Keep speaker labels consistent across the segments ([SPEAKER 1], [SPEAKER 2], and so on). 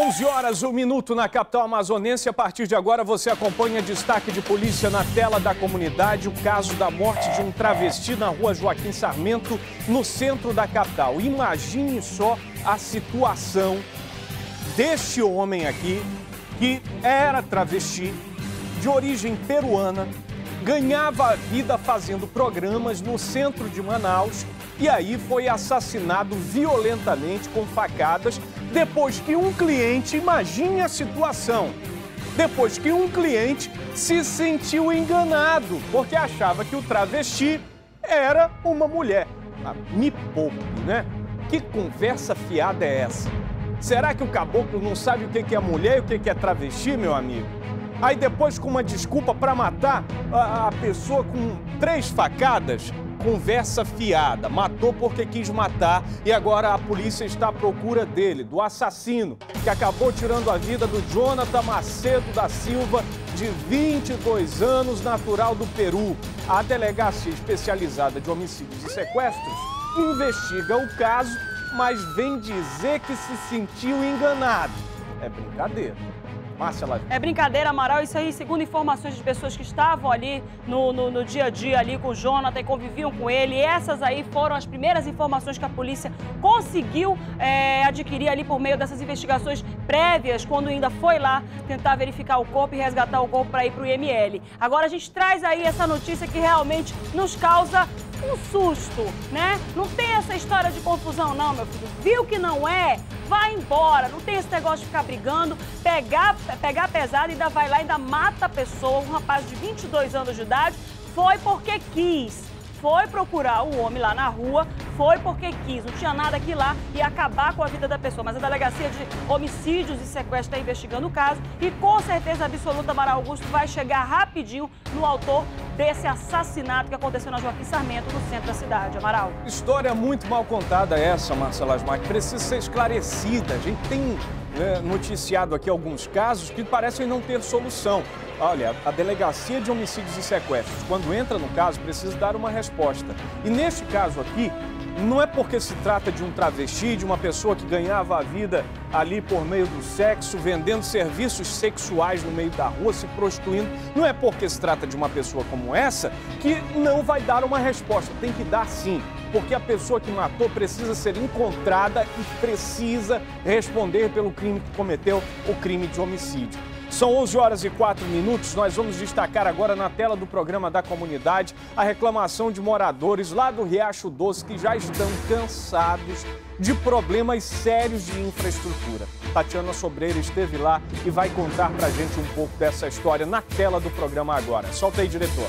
[SPEAKER 1] 11 horas, um minuto na capital amazonense. A partir de agora, você acompanha destaque de polícia na tela da comunidade. O caso da morte de um travesti na rua Joaquim Sarmento, no centro da capital. Imagine só a situação deste homem aqui, que era travesti, de origem peruana, ganhava a vida fazendo programas no centro de Manaus e aí foi assassinado violentamente com facadas depois que um cliente, imagine a situação, depois que um cliente se sentiu enganado porque achava que o travesti era uma mulher. Ah, me poupe, né? Que conversa fiada é essa? Será que o caboclo não sabe o que é mulher e o que é travesti, meu amigo? Aí depois, com uma desculpa para matar a, a pessoa com três facadas, conversa fiada. Matou porque quis matar e agora a polícia está à procura dele, do assassino, que acabou tirando a vida do Jonathan Macedo da Silva, de 22 anos, natural do Peru. A delegacia especializada de homicídios e sequestros investiga o caso, mas vem dizer que se sentiu enganado. É brincadeira.
[SPEAKER 2] Márcia É brincadeira, Amaral. Isso aí, segundo informações de pessoas que estavam ali no, no, no, dia a dia ali com o Jonathan e conviviam com ele. Essas aí foram as primeiras informações que a polícia conseguiu é, adquirir ali por meio dessas investigações prévias, quando ainda foi lá tentar verificar o corpo e resgatar o corpo para ir para o IML. Agora a gente traz aí essa notícia que realmente nos causa um susto, né? Não tem essa história de confusão, não, meu filho. Viu que não é? Vai embora. Não tem esse negócio de ficar brigando, pegar, pegar pesado e ainda vai lá e ainda mata a pessoa. Um rapaz de 22 anos de idade foi porque quis foi procurar o homem lá na rua, foi porque quis, não tinha nada aqui lá e acabar com a vida da pessoa. Mas a Delegacia de Homicídios e Sequestros está investigando o caso e com certeza absoluta Mara Augusto vai chegar rapidinho no autor desse assassinato que aconteceu na Joaquim Sarmento, no centro da cidade. Amaral.
[SPEAKER 1] História muito mal contada essa, Marcela Asmar, precisa ser esclarecida. A gente tem né, noticiado aqui alguns casos que parecem não ter solução. Olha, a Delegacia de Homicídios e Sequestros, quando entra no caso, precisa dar uma resposta. E neste caso aqui, não é porque se trata de um travesti, de uma pessoa que ganhava a vida ali por meio do sexo, vendendo serviços sexuais no meio da rua, se prostituindo. Não é porque se trata de uma pessoa como essa que não vai dar uma resposta. Tem que dar sim, porque a pessoa que matou precisa ser encontrada e precisa responder pelo crime que cometeu, o crime de homicídio. São 11 horas e 4 minutos. Nós vamos destacar agora na tela do programa da comunidade a reclamação de moradores lá do Riacho Doce que já estão cansados de problemas sérios de infraestrutura. Tatiana Sobreira esteve lá e vai contar pra gente um pouco dessa história na tela do programa agora. Solta aí, diretor.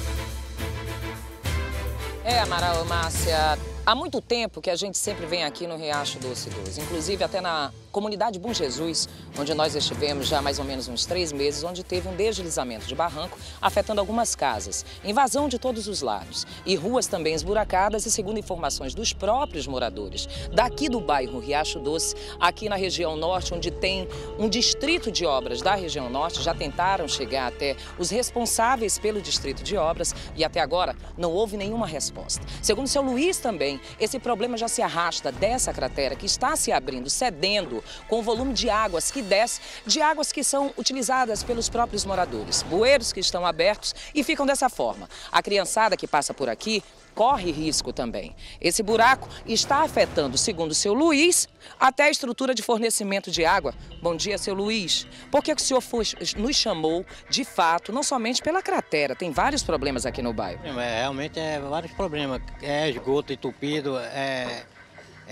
[SPEAKER 3] É, Amaral Márcia, há muito tempo que a gente sempre vem aqui no Riacho Doce 12, inclusive até na comunidade Bom Jesus, onde nós estivemos já há mais ou menos uns três meses, onde teve um deslizamento de barranco afetando algumas casas, invasão de todos os lados e ruas também esburacadas e segundo informações dos próprios moradores daqui do bairro Riacho Doce, aqui na região norte, onde tem um distrito de obras da região norte, já tentaram chegar até os responsáveis pelo distrito de obras e até agora não houve nenhuma resposta. Segundo o seu Luiz também, esse problema já se arrasta dessa cratera que está se abrindo, cedendo com o volume de águas que desce, de águas que são utilizadas pelos próprios moradores. Bueiros que estão abertos e ficam dessa forma. A criançada que passa por aqui corre risco também. Esse buraco está afetando, segundo o seu Luiz, até a estrutura de fornecimento de água. Bom dia, seu Luiz. Por que o senhor foi, nos chamou, de fato, não somente pela cratera, tem vários problemas aqui no bairro?
[SPEAKER 4] É, realmente é vários problemas. É esgoto entupido, é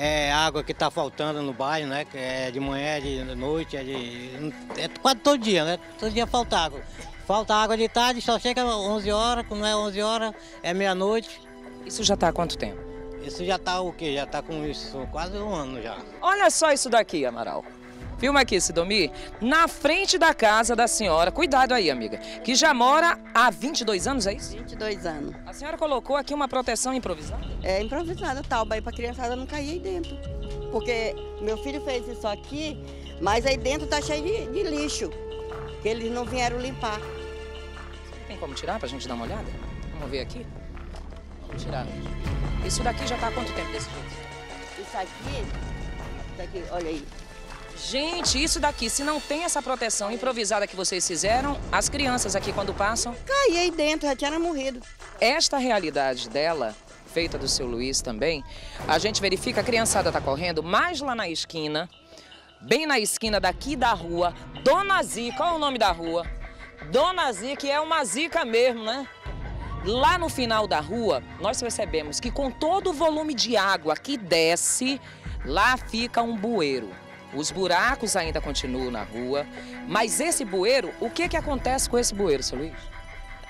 [SPEAKER 4] é água que está faltando no bairro, né? Que é de manhã, é de noite, é de. É quase todo dia, né? Todo dia falta água. Falta água de tarde, só chega 11 horas, quando não é 11 horas, é meia-noite.
[SPEAKER 3] Isso já está há quanto tempo?
[SPEAKER 4] Isso já está o quê? Já está com isso quase um ano já.
[SPEAKER 3] Olha só isso daqui, Amaral. Filma aqui, Sidomir. Na frente da casa da senhora, cuidado aí, amiga, que já mora há 22 anos, é isso?
[SPEAKER 5] 22 anos.
[SPEAKER 3] A senhora colocou aqui uma proteção improvisada?
[SPEAKER 5] É, improvisada, talba aí pra criançada não cair aí dentro. Porque meu filho fez isso aqui, mas aí dentro tá cheio de, de lixo, que eles não vieram limpar.
[SPEAKER 3] Tem como tirar pra gente dar uma olhada? Vamos ver aqui? Vamos tirar. Isso daqui já tá há quanto tempo desse jeito?
[SPEAKER 5] Isso aqui, isso aqui, olha aí.
[SPEAKER 3] Gente, isso daqui, se não tem essa proteção improvisada que vocês fizeram, as crianças aqui quando passam...
[SPEAKER 5] Caí aí dentro, já tinha morrido.
[SPEAKER 3] Esta realidade dela, feita do seu Luiz também, a gente verifica a criançada tá correndo mais lá na esquina, bem na esquina daqui da rua, Dona Zica, qual é o nome da rua? Dona Zica, que é uma zica mesmo, né? Lá no final da rua, nós percebemos que com todo o volume de água que desce, lá fica um bueiro. Os buracos ainda continuam na rua, mas esse bueiro, o que, que acontece com esse bueiro, seu Luiz?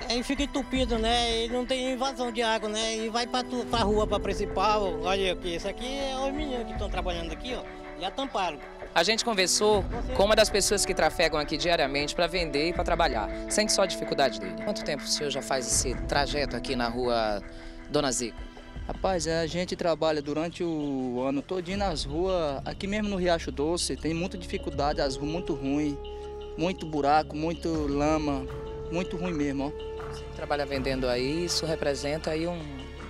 [SPEAKER 4] Ele fica entupido, né? E não tem invasão de água, né? E vai para a rua, para principal. Olha aqui, isso aqui é os meninos que estão trabalhando aqui, ó. Já tamparam.
[SPEAKER 3] A gente conversou com uma das pessoas que trafegam aqui diariamente para vender e para trabalhar. Sente só a dificuldade dele. Quanto tempo o senhor já faz esse trajeto aqui na rua Dona Zica?
[SPEAKER 6] Rapaz, a gente trabalha durante o ano todinho nas ruas, aqui mesmo no Riacho Doce, tem muita dificuldade, as ruas muito ruins, muito buraco, muito lama, muito ruim mesmo, ó.
[SPEAKER 3] Você trabalha vendendo aí, isso representa aí um,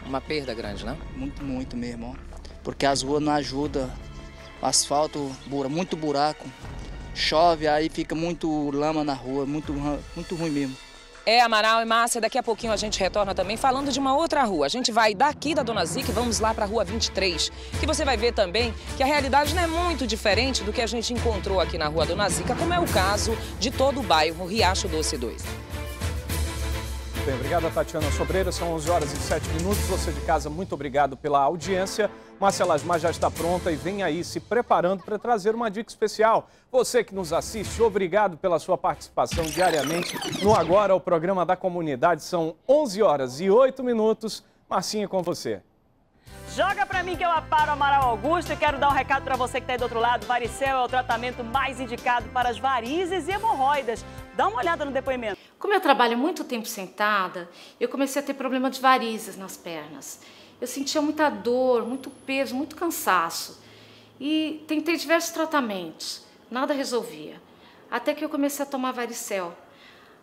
[SPEAKER 3] uma perda grande, né?
[SPEAKER 6] Muito, muito mesmo, ó. Porque as ruas não ajudam, asfalto, muito buraco, chove, aí fica muito lama na rua, muito, muito ruim mesmo.
[SPEAKER 3] É, Amaral e Márcia, daqui a pouquinho a gente retorna também falando de uma outra rua. A gente vai daqui da Dona Zica e vamos lá para a Rua 23, que você vai ver também que a realidade não é muito diferente do que a gente encontrou aqui na Rua Dona Zica, como é o caso de todo o bairro Riacho Doce 2.
[SPEAKER 1] Bem, obrigado, Tatiana Sobreira. São 11 horas e 7 minutos. Você de casa, muito obrigado pela audiência. Márcia Lasmar já está pronta e vem aí se preparando para trazer uma dica especial. Você que nos assiste, obrigado pela sua participação diariamente no Agora, o programa da comunidade. São 11 horas e 8 minutos. Marcinha, com você.
[SPEAKER 2] Joga pra mim que eu aparo Amaral Augusto e quero dar um recado para você que está aí do outro lado. Varicel é o tratamento mais indicado para as varizes e hemorroidas. Dá uma olhada no depoimento.
[SPEAKER 7] Como eu trabalho muito tempo sentada, eu comecei a ter problema de varizes nas pernas. Eu sentia muita dor, muito peso, muito cansaço. E tentei diversos tratamentos, nada resolvia. Até que eu comecei a tomar varicel.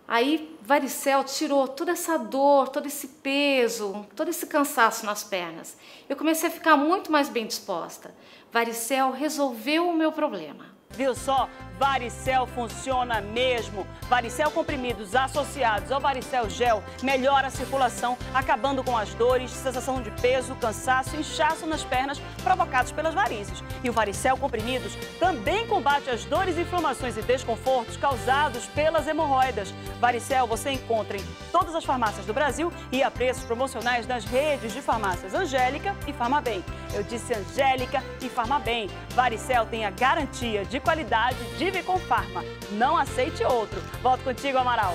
[SPEAKER 7] Aí, varicel tirou toda essa dor, todo esse peso, todo esse cansaço nas pernas. Eu comecei a ficar muito mais bem disposta. Varicel resolveu o meu problema.
[SPEAKER 2] Viu só? Varicel funciona mesmo. Varicel comprimidos associados ao varicel gel melhora a circulação, acabando com as dores, sensação de peso, cansaço inchaço nas pernas provocados pelas varizes. E o varicel comprimidos também combate as dores, inflamações e desconfortos causados pelas hemorroidas. Varicel você encontra em todas as farmácias do Brasil e a preços promocionais nas redes de farmácias Angélica e Farmabem. Eu disse Angélica e Farmabem. Varicel tem a garantia de qualidade de com Farma. Não aceite outro. Volto contigo, Amaral.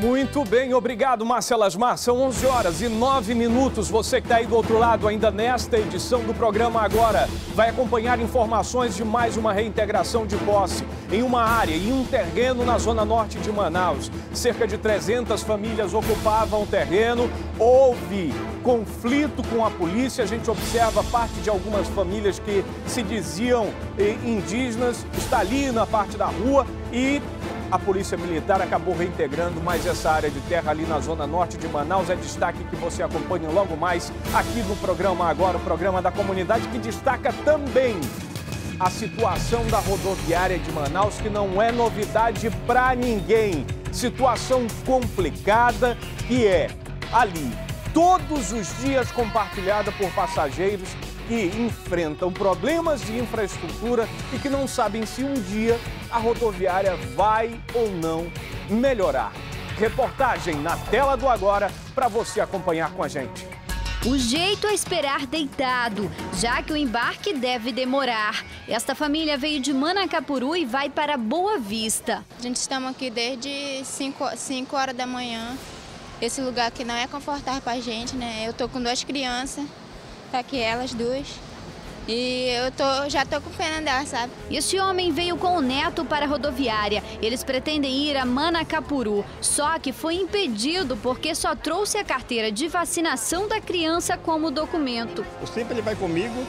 [SPEAKER 1] Muito bem, obrigado, Márcia Lasmar. São 11 horas e 9 minutos. Você que está aí do outro lado, ainda nesta edição do programa Agora, vai acompanhar informações de mais uma reintegração de posse em uma área, em um terreno na zona norte de Manaus. Cerca de 300 famílias ocupavam o terreno. Houve conflito com a polícia. A gente observa parte de algumas famílias que se diziam eh, indígenas, está ali na parte da rua e a Polícia Militar acabou reintegrando mais essa área de terra ali na zona norte de Manaus. É destaque que você acompanha logo mais aqui no programa Agora, o programa da comunidade, que destaca também a situação da rodoviária de Manaus, que não é novidade para ninguém. Situação complicada que é ali todos os dias compartilhada por passageiros que enfrentam problemas de infraestrutura e que não sabem se um dia a rodoviária vai ou não melhorar. Reportagem na tela do agora para você acompanhar com a gente.
[SPEAKER 8] O jeito é esperar deitado, já que o embarque deve demorar. Esta família veio de Manacapuru e vai para Boa Vista.
[SPEAKER 9] A gente estamos aqui desde 5 horas da manhã. Esse lugar aqui não é confortável para a gente, né? Eu tô com duas crianças, tá aqui elas duas. E eu tô, já tô com pena dela, sabe?
[SPEAKER 8] Este homem veio com o neto para a rodoviária. Eles pretendem ir a Manacapuru, só que foi impedido porque só trouxe a carteira de vacinação da criança como documento.
[SPEAKER 10] Sempre ele vai comigo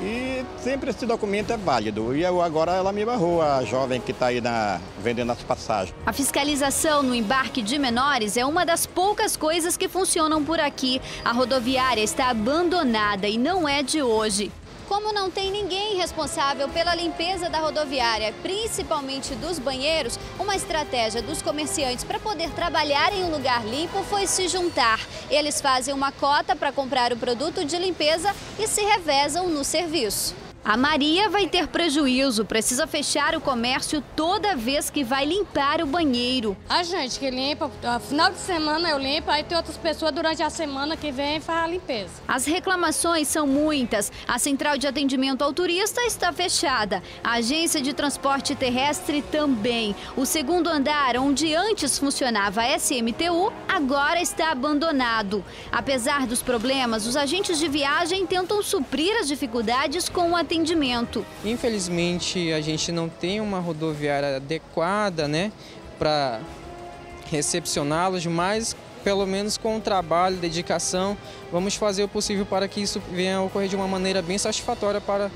[SPEAKER 10] e sempre esse documento é válido. E eu, agora ela me barrou, a jovem que está aí na, vendendo as passagens.
[SPEAKER 8] A fiscalização no embarque de menores é uma das poucas coisas que funcionam por aqui. A rodoviária está abandonada e não é de hoje. Como não tem ninguém responsável pela limpeza da rodoviária, principalmente dos banheiros, uma estratégia dos comerciantes para poder trabalhar em um lugar limpo foi se juntar. Eles fazem uma cota para comprar o produto de limpeza e se revezam no serviço. A Maria vai ter prejuízo, precisa fechar o comércio toda vez que vai limpar o banheiro.
[SPEAKER 11] A gente que limpa, final de semana eu limpo, aí tem outras pessoas durante a semana que vem e faz a limpeza.
[SPEAKER 8] As reclamações são muitas. A central de atendimento ao turista está fechada. A agência de transporte terrestre também. O segundo andar, onde antes funcionava a SMTU, agora está abandonado. Apesar dos problemas, os agentes de viagem tentam suprir as dificuldades com o atendimento atendimento.
[SPEAKER 12] Infelizmente, a gente não tem uma rodoviária adequada né, para recepcioná-los, mas pelo menos com o trabalho, dedicação, vamos fazer o possível para que isso venha a ocorrer de uma maneira bem satisfatória para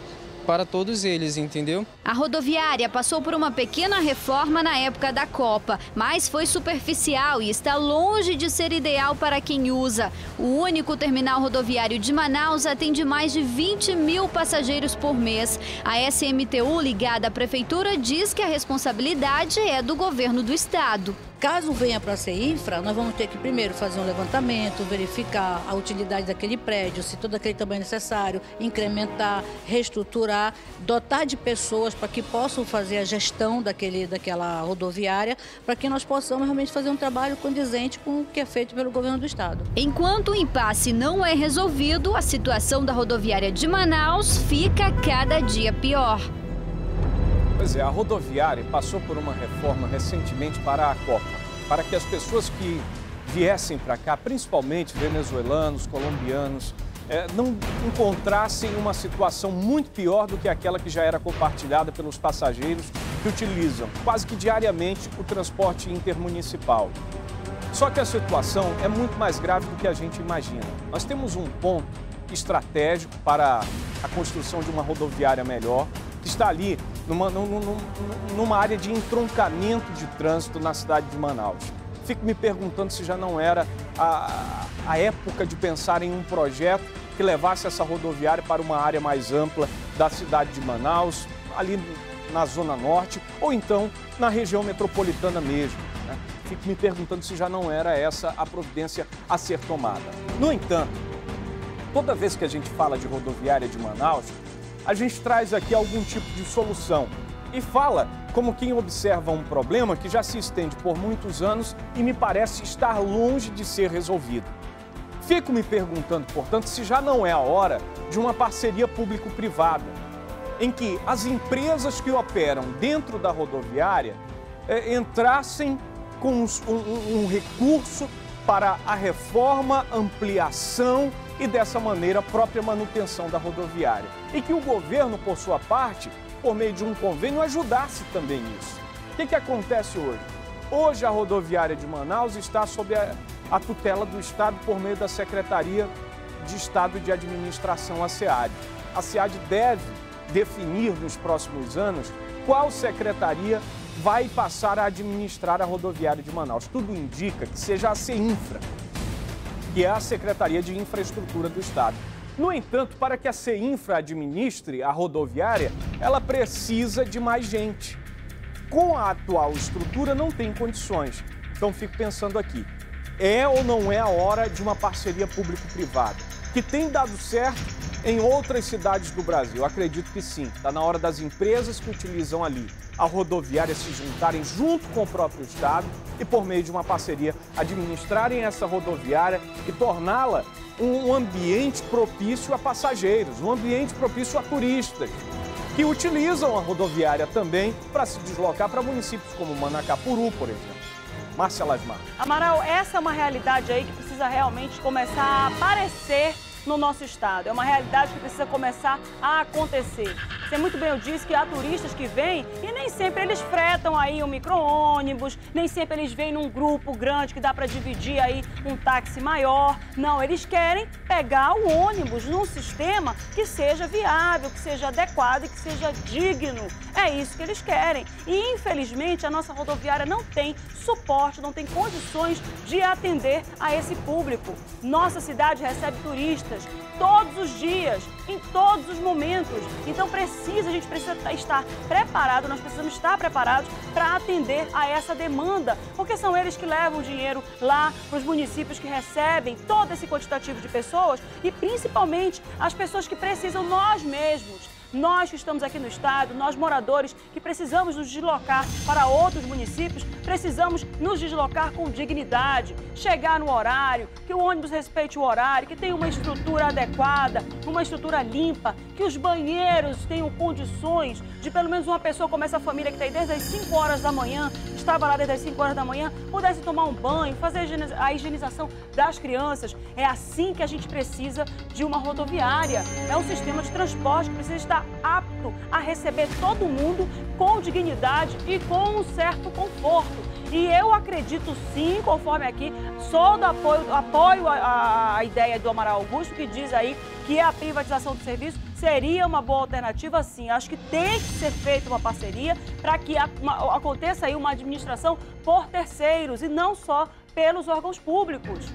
[SPEAKER 12] para todos eles, entendeu?
[SPEAKER 8] A rodoviária passou por uma pequena reforma na época da Copa, mas foi superficial e está longe de ser ideal para quem usa. O único terminal rodoviário de Manaus atende mais de 20 mil passageiros por mês. A SMTU, ligada à prefeitura, diz que a responsabilidade é do governo do estado.
[SPEAKER 13] Caso venha para ser infra, nós vamos ter que primeiro fazer um levantamento, verificar a utilidade daquele prédio, se todo aquele tamanho é necessário, incrementar, reestruturar, dotar de pessoas para que possam fazer a gestão daquele, daquela rodoviária, para que nós possamos realmente fazer um trabalho condizente com o que é feito pelo governo do estado.
[SPEAKER 8] Enquanto o impasse não é resolvido, a situação da rodoviária de Manaus fica cada dia pior.
[SPEAKER 1] Pois é, a rodoviária passou por uma reforma recentemente para a Copa, para que as pessoas que viessem para cá, principalmente venezuelanos, colombianos, é, não encontrassem uma situação muito pior do que aquela que já era compartilhada pelos passageiros que utilizam quase que diariamente o transporte intermunicipal. Só que a situação é muito mais grave do que a gente imagina. Nós temos um ponto estratégico para a construção de uma rodoviária melhor, que está ali numa, numa, numa área de entroncamento de trânsito na cidade de Manaus. Fico me perguntando se já não era a, a época de pensar em um projeto que levasse essa rodoviária para uma área mais ampla da cidade de Manaus, ali na Zona Norte, ou então na região metropolitana mesmo. Né? Fico me perguntando se já não era essa a providência a ser tomada. No entanto, toda vez que a gente fala de rodoviária de Manaus, a gente traz aqui algum tipo de solução e fala como quem observa um problema que já se estende por muitos anos e me parece estar longe de ser resolvido. Fico me perguntando, portanto, se já não é a hora de uma parceria público-privada, em que as empresas que operam dentro da rodoviária eh, entrassem com um, um recurso para a reforma, ampliação e, dessa maneira, a própria manutenção da rodoviária. E que o governo, por sua parte, por meio de um convênio, ajudasse também nisso. O que, que acontece hoje? Hoje a rodoviária de Manaus está sob a, a tutela do Estado por meio da Secretaria de Estado de Administração, a SEAD. A SEAD deve definir nos próximos anos qual secretaria vai passar a administrar a rodoviária de Manaus. Tudo indica que seja a CEINFRA, que é a Secretaria de Infraestrutura do Estado. No entanto, para que a CEINFRA administre a rodoviária, ela precisa de mais gente. Com a atual estrutura, não tem condições. Então, fico pensando aqui: é ou não é a hora de uma parceria público-privada? Que tem dado certo em outras cidades do Brasil? Acredito que sim. Está na hora das empresas que utilizam ali a rodoviária se juntarem junto com o próprio Estado e, por meio de uma parceria, administrarem essa rodoviária e torná-la um ambiente propício a passageiros, um ambiente propício a turistas que utilizam a rodoviária também para se deslocar para municípios como Manacapuru, por exemplo. Márcia Lasmar.
[SPEAKER 2] Amaral, essa é uma realidade aí que precisa realmente começar a aparecer no nosso estado. É uma realidade que precisa começar a acontecer. Você muito bem eu disse que há turistas que vêm e nem sempre eles fretam aí um micro-ônibus, nem sempre eles vêm num grupo grande que dá para dividir aí um táxi maior. Não, eles querem pegar o ônibus num sistema que seja viável, que seja adequado e que seja digno. É isso que eles querem. E infelizmente a nossa rodoviária não tem suporte, não tem condições de atender a esse público. Nossa cidade recebe turistas todos os dias, em todos os momentos. Então precisa, a gente precisa estar preparado, nós precisamos estar preparados para atender a essa demanda, porque são eles que levam dinheiro lá para os municípios que recebem todo esse quantitativo de pessoas e principalmente as pessoas que precisam nós mesmos nós que estamos aqui no estado, nós moradores que precisamos nos deslocar para outros municípios, precisamos nos deslocar com dignidade, chegar no horário, que o ônibus respeite o horário, que tenha uma estrutura adequada, uma estrutura limpa, que os banheiros tenham condições de pelo menos uma pessoa como essa família que está aí desde as 5 horas da manhã, estava lá desde as 5 horas da manhã, pudesse tomar um banho, fazer a higienização das crianças. É assim que a gente precisa de uma rodoviária. É um sistema de transporte que precisa estar apto a receber todo mundo com dignidade e com um certo conforto. E eu acredito sim, conforme aqui, sou do apoio, apoio a, a, ideia do Amaral Augusto, que diz aí que a privatização do serviço seria uma boa alternativa, sim. Acho que tem que ser feita uma parceria para que uma, aconteça aí uma administração por terceiros e não só pelos órgãos públicos.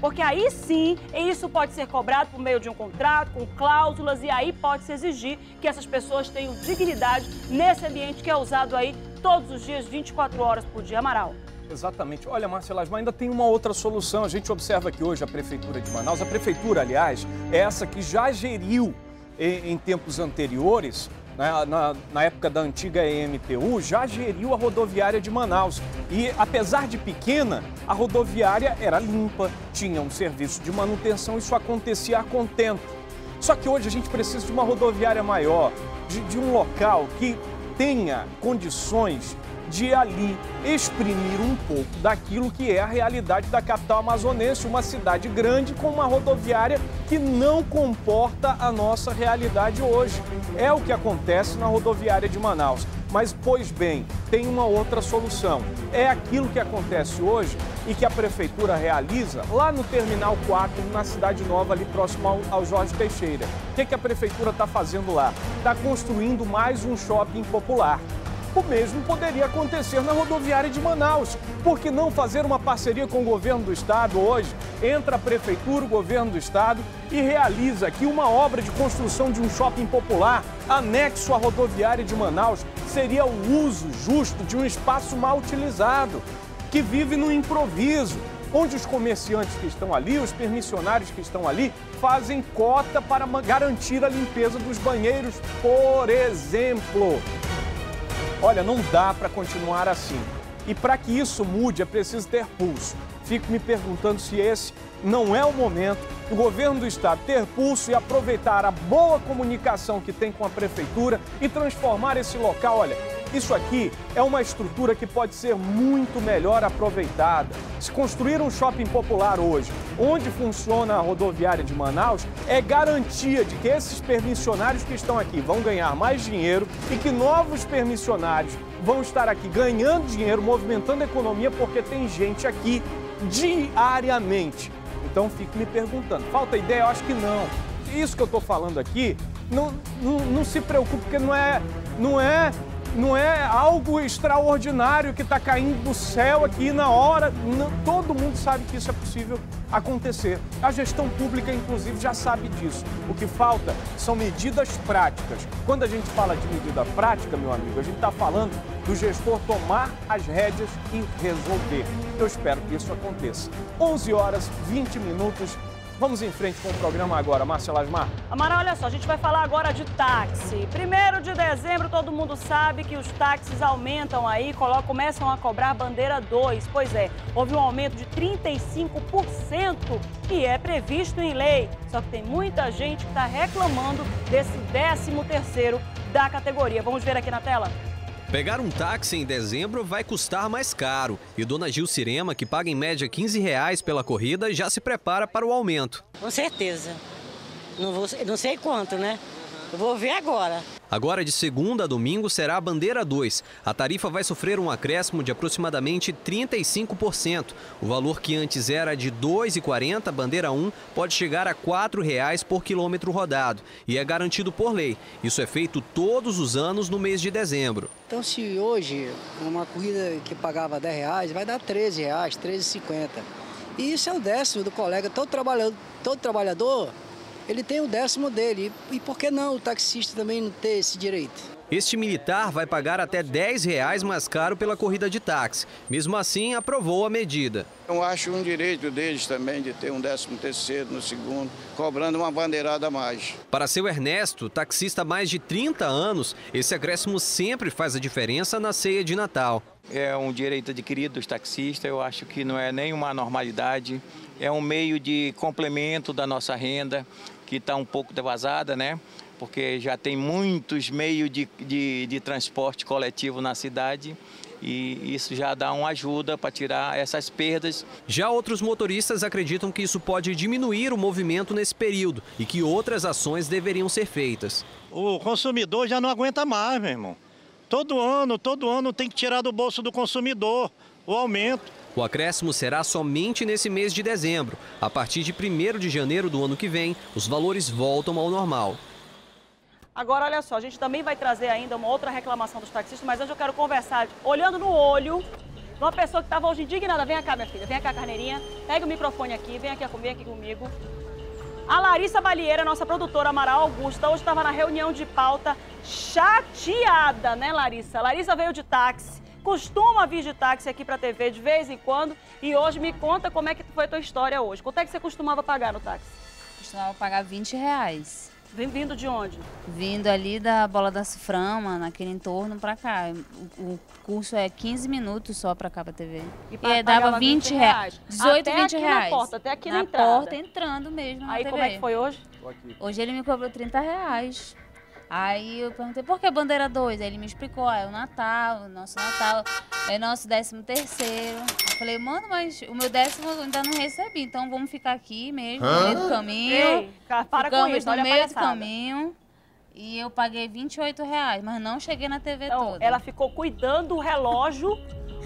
[SPEAKER 2] Porque aí sim, isso pode ser cobrado por meio de um contrato, com cláusulas, e aí pode-se exigir que essas pessoas tenham dignidade nesse ambiente que é usado aí todos os dias, 24 horas por dia. Amaral.
[SPEAKER 1] Exatamente. Olha, Marcela, mas ainda tem uma outra solução. A gente observa que hoje a Prefeitura de Manaus, a Prefeitura, aliás, é essa que já geriu em, em tempos anteriores na, na, na, época da antiga EMTU, já geriu a rodoviária de Manaus. E, apesar de pequena, a rodoviária era limpa, tinha um serviço de manutenção, isso acontecia a contento. Só que hoje a gente precisa de uma rodoviária maior, de, de um local que tenha condições de ali exprimir um pouco daquilo que é a realidade da capital amazonense, uma cidade grande com uma rodoviária que não comporta a nossa realidade hoje. É o que acontece na rodoviária de Manaus. Mas, pois bem, tem uma outra solução. É aquilo que acontece hoje e que a prefeitura realiza lá no Terminal 4, na Cidade Nova, ali próximo ao, Jorge Teixeira. O que, que a prefeitura está fazendo lá? Está construindo mais um shopping popular. O mesmo poderia acontecer na rodoviária de Manaus. Por que não fazer uma parceria com o governo do estado hoje? Entra a prefeitura, o governo do estado e realiza aqui uma obra de construção de um shopping popular anexo à rodoviária de Manaus. Seria o uso justo de um espaço mal utilizado, que vive no improviso, onde os comerciantes que estão ali, os permissionários que estão ali, fazem cota para garantir a limpeza dos banheiros, por exemplo. Olha, não dá para continuar assim. E para que isso mude, é preciso ter pulso. Fico me perguntando se esse não é o momento do governo do estado ter pulso e aproveitar a boa comunicação que tem com a prefeitura e transformar esse local, olha, isso aqui é uma estrutura que pode ser muito melhor aproveitada. Se construir um shopping popular hoje, onde funciona a rodoviária de Manaus, é garantia de que esses permissionários que estão aqui vão ganhar mais dinheiro e que novos permissionários vão estar aqui ganhando dinheiro, movimentando a economia, porque tem gente aqui diariamente. Então fico me perguntando, falta ideia? Eu acho que não. Isso que eu estou falando aqui, não, não, não se preocupe, porque não é, não é não é algo extraordinário que está caindo do céu aqui na hora. Não, todo mundo sabe que isso é possível acontecer. A gestão pública, inclusive, já sabe disso. O que falta são medidas práticas. Quando a gente fala de medida prática, meu amigo, a gente está falando do gestor tomar as rédeas e resolver. Eu espero que isso aconteça. 11 horas 20 minutos. Vamos em frente com o programa agora, Márcia Lasmar.
[SPEAKER 2] Amara, olha só, a gente vai falar agora de táxi. Primeiro de dezembro, todo mundo sabe que os táxis aumentam aí, começam a cobrar bandeira 2. Pois é, houve um aumento de 35% e é previsto em lei. Só que tem muita gente que está reclamando desse 13 terceiro da categoria. Vamos ver aqui na tela?
[SPEAKER 14] Pegar um táxi em dezembro vai custar mais caro. E Dona Gil Cirema, que paga em média 15 reais pela corrida, já se prepara para o aumento.
[SPEAKER 15] Com certeza. Não, vou, não sei quanto, né? Eu vou ver agora.
[SPEAKER 14] Agora, de segunda a domingo, será a bandeira 2. A tarifa vai sofrer um acréscimo de aproximadamente 35%. O valor que antes era de R$ 2,40, bandeira 1, pode chegar a R$ 4,00 por quilômetro rodado. E é garantido por lei. Isso é feito todos os anos no mês de dezembro.
[SPEAKER 16] Então, se hoje uma corrida que pagava 10 reais, vai dar R$ 13,00, R$ 13,50. E isso é o décimo do colega. Todo trabalhador, todo trabalhador ele tem o décimo dele. E por que não o taxista também não ter esse direito?
[SPEAKER 14] Este militar vai pagar até 10 reais mais caro pela corrida de táxi. Mesmo assim, aprovou a medida.
[SPEAKER 17] Eu acho um direito deles também de ter um décimo terceiro no segundo, cobrando uma bandeirada a mais.
[SPEAKER 14] Para seu Ernesto, taxista há mais de 30 anos, esse acréscimo sempre faz a diferença na ceia de Natal.
[SPEAKER 18] É um direito adquirido dos taxistas, eu acho que não é nenhuma normalidade, é um meio de complemento da nossa renda, que está um pouco devasada, né? porque já tem muitos meios de, de, de transporte coletivo na cidade e isso já dá uma ajuda para tirar essas perdas.
[SPEAKER 14] Já outros motoristas acreditam que isso pode diminuir o movimento nesse período e que outras ações deveriam ser feitas.
[SPEAKER 19] O consumidor já não aguenta mais, meu irmão. Todo ano, todo ano tem que tirar do bolso do consumidor o aumento.
[SPEAKER 14] O acréscimo será somente nesse mês de dezembro. A partir de 1 de janeiro do ano que vem, os valores voltam ao normal.
[SPEAKER 2] Agora, olha só, a gente também vai trazer ainda uma outra reclamação dos taxistas, mas hoje eu quero conversar, olhando no olho, de uma pessoa que estava hoje indignada. Vem cá, minha filha, vem cá, carneirinha, pega o microfone aqui, vem aqui, vem aqui comigo. A Larissa Balieira, nossa produtora Amaral Augusta, hoje estava na reunião de pauta chateada, né, Larissa? Larissa veio de táxi, costuma vir de táxi aqui para a TV de vez em quando e hoje me conta como é que foi a tua história hoje. Quanto é que você costumava pagar no táxi?
[SPEAKER 20] Costumava pagar 20 reais.
[SPEAKER 2] Vem vindo de onde?
[SPEAKER 20] Vindo ali da Bola da Ciframa, naquele entorno pra cá. O, o curso é 15 minutos só pra cá pra TV. E, pra, e dava 20 reais. 18,
[SPEAKER 2] até
[SPEAKER 20] 20
[SPEAKER 2] aqui
[SPEAKER 20] reais.
[SPEAKER 2] Na porta, até aqui na,
[SPEAKER 20] na
[SPEAKER 2] entrada.
[SPEAKER 20] porta, entrando mesmo na
[SPEAKER 2] Aí
[SPEAKER 20] TV.
[SPEAKER 2] como é que foi hoje?
[SPEAKER 20] Hoje ele me cobrou 30 reais. Aí eu perguntei, por que bandeira 2? Aí ele me explicou, ah, é o Natal, o nosso Natal, é nosso décimo terceiro. Eu falei, mano, mas o meu décimo eu ainda não recebi, então vamos ficar aqui mesmo, Hã? no meio do caminho.
[SPEAKER 2] Ei, para
[SPEAKER 20] Ficamos
[SPEAKER 2] com isso,
[SPEAKER 20] no
[SPEAKER 2] olha
[SPEAKER 20] meio do caminho. E eu paguei 28 reais, mas não cheguei na TV
[SPEAKER 2] Então,
[SPEAKER 20] toda.
[SPEAKER 2] ela ficou cuidando do relógio.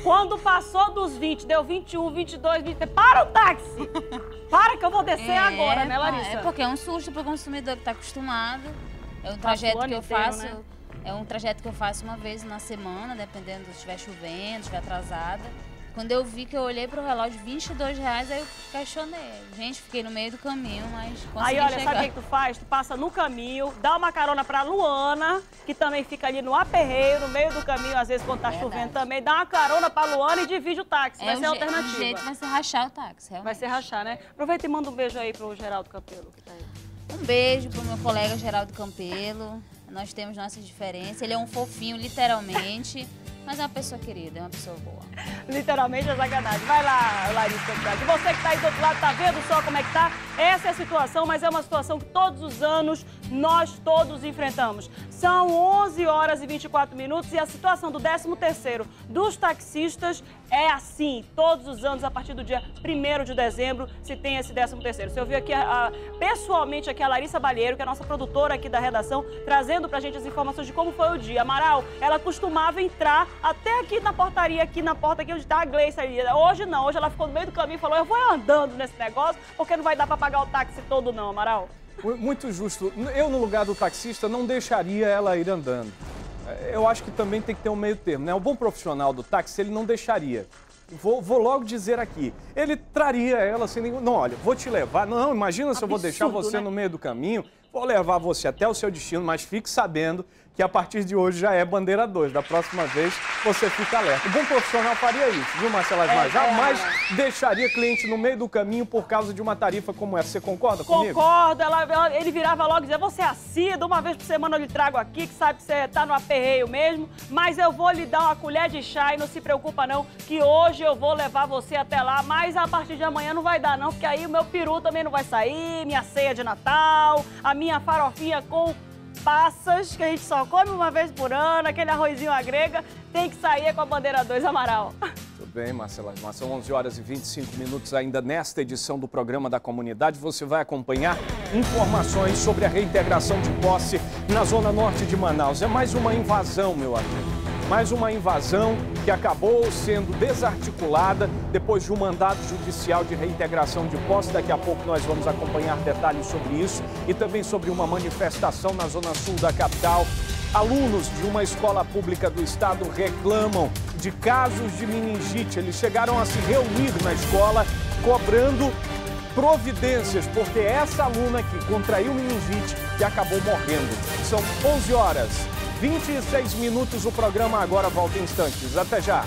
[SPEAKER 2] Quando passou dos 20, deu 21, 22, 23. Para o táxi! Para que eu vou descer
[SPEAKER 20] É,
[SPEAKER 2] agora, né,
[SPEAKER 20] pá,
[SPEAKER 2] Larissa?
[SPEAKER 20] É porque é um susto pro consumidor que tá acostumado. É um
[SPEAKER 2] o
[SPEAKER 20] trajeto que eu
[SPEAKER 2] inteiro,
[SPEAKER 20] faço.
[SPEAKER 2] né?
[SPEAKER 20] É um trajeto que eu faço uma vez na semana, dependendo se estiver chovendo, se estiver atrasada. Quando eu vi que eu olhei pro relógio, 22 reais, aí eu questionei. Gente, fiquei no meio do caminho, mas consegui
[SPEAKER 2] Aí, olha,
[SPEAKER 20] chegar.
[SPEAKER 2] sabe o que, tu faz? Tu passa no caminho, dá uma carona pra Luana, que também fica ali no aperreio, no meio do caminho, às vezes quando tá chovendo também. Dá uma carona pra Luana e divide o táxi.
[SPEAKER 20] É,
[SPEAKER 2] vai
[SPEAKER 20] o
[SPEAKER 2] ser a
[SPEAKER 20] o
[SPEAKER 2] alternativa.
[SPEAKER 20] jeito vai ser rachar o táxi, realmente.
[SPEAKER 2] Vai ser rachar, né? Aproveita e manda um beijo aí pro Geraldo Campelo, que tá aí.
[SPEAKER 20] Um beijo pro meu colega Geraldo Campelo. Nós temos nossas diferenças. Ele é um fofinho, literalmente, mas é uma pessoa querida, é uma pessoa boa.
[SPEAKER 2] Literalmente é sacanagem. Vai lá, Larissa. Andrade. Você que tá aí do outro lado, tá vendo só como é que tá? Essa é a situação, mas é uma situação que todos os anos nós todos enfrentamos. São 11 horas e 24 minutos e a situação do 13º dos taxistas é assim. Todos os anos, a partir do dia 1º de dezembro, se tem esse 13º. Você ouviu aqui, a- a- pessoalmente, aqui a Larissa Balheiro, que é a nossa produtora aqui da redação, trazendo pra gente as informações de como foi o dia. Amaral, ela costumava entrar até aqui na portaria, aqui na porta aqui onde tá a Gleice ali. Hoje não, hoje ela ficou no meio do caminho e falou, eu vou andando nesse negócio, porque não vai dar pra pagar o táxi todo não, Amaral.
[SPEAKER 1] Mu- Muito justo. Eu, no lugar do taxista, não deixaria ela ir andando. É, Eu acho que também tem que ter um meio termo, né? O bom profissional do táxi, ele não deixaria. Vou, vou logo dizer aqui. Ele traria ela sem nenhum. Não, olha, vou te levar. Não, imagina se eu vou deixar
[SPEAKER 2] Absurdo,
[SPEAKER 1] você
[SPEAKER 2] né?
[SPEAKER 1] no meio do caminho. Vou levar você até o seu destino, mas fique sabendo que a partir de hoje já é bandeira 2. Da próxima vez você fica alerta. O bom profissional faria isso, viu, Marcela Asmar?
[SPEAKER 2] É,
[SPEAKER 1] Jamais
[SPEAKER 2] é,
[SPEAKER 1] deixaria cliente no meio do caminho por causa de uma tarifa como essa. Você concorda comigo?
[SPEAKER 2] Concordo, ela- ela- ele virava logo e dizia, você é assíduo, uma vez por semana eu lhe trago aqui, que sabe que você tá no aperreio mesmo, mas eu vou lhe dar uma colher de chá e não se preocupa não, que hoje eu vou levar você até lá, mas a partir de amanhã não vai dar não, porque aí o meu peru também não vai sair, minha ceia de Natal, a minha farofinha com passas, que a gente só come uma vez por ano, aquele arrozinho à grega, tem que sair com a bandeira 2 Amaral.
[SPEAKER 1] Tudo bem, Marcela. São 11 horas e 25 minutos ainda nesta edição do programa da comunidade. Você vai acompanhar informações sobre a reintegração de posse na zona norte de Manaus. É mais uma invasão, meu amigo. Mais uma invasão que acabou sendo desarticulada depois de um mandado judicial de reintegração de posse. Daqui a pouco nós vamos acompanhar detalhes sobre isso e também sobre uma manifestação na zona sul da capital Alunos de uma escola pública do estado reclamam de casos de meningite. Eles chegaram a se reunir na escola cobrando providências, porque é essa aluna que contraiu meningite e acabou morrendo. São 11 horas, 26 minutos, o programa agora volta em instantes. Até já!